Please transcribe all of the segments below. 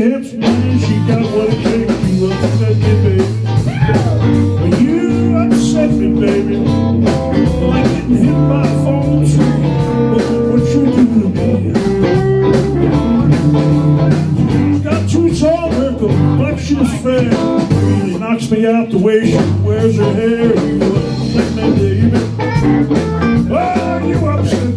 hips, man. She got what it takes to upset me, baby. Really knocks me out the way she wears her hair. You upset me, baby. Oh, you upset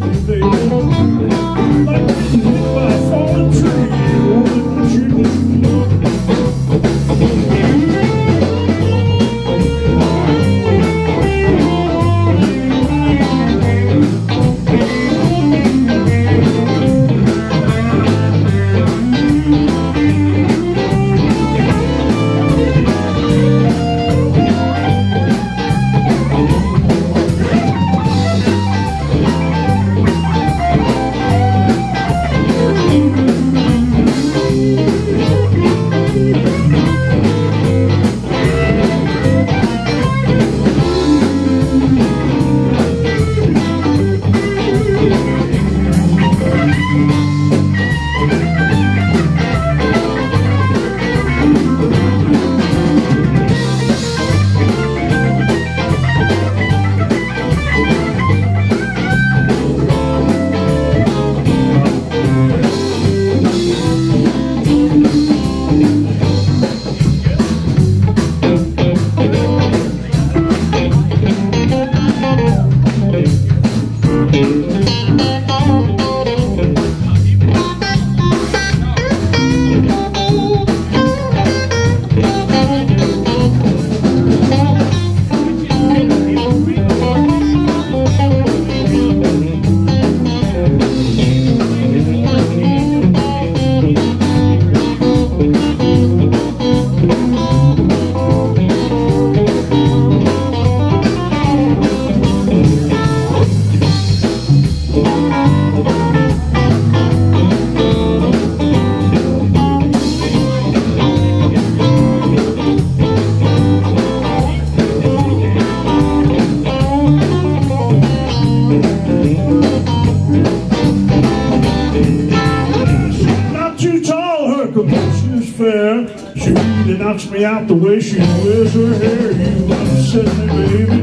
fair. She really knocks me out the way she wears her hair. You upset me, baby.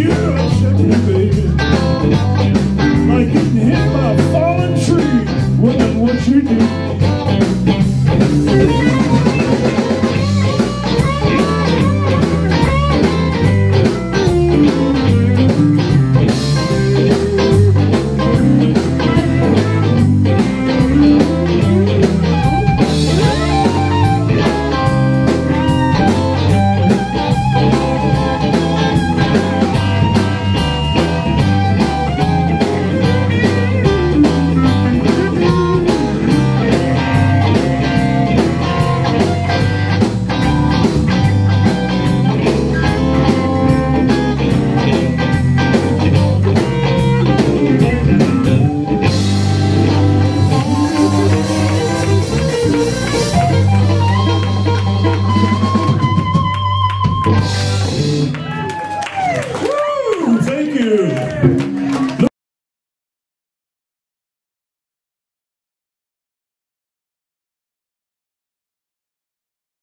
You upset me, baby. Like getting hit by a falling tree. Woman, what you do?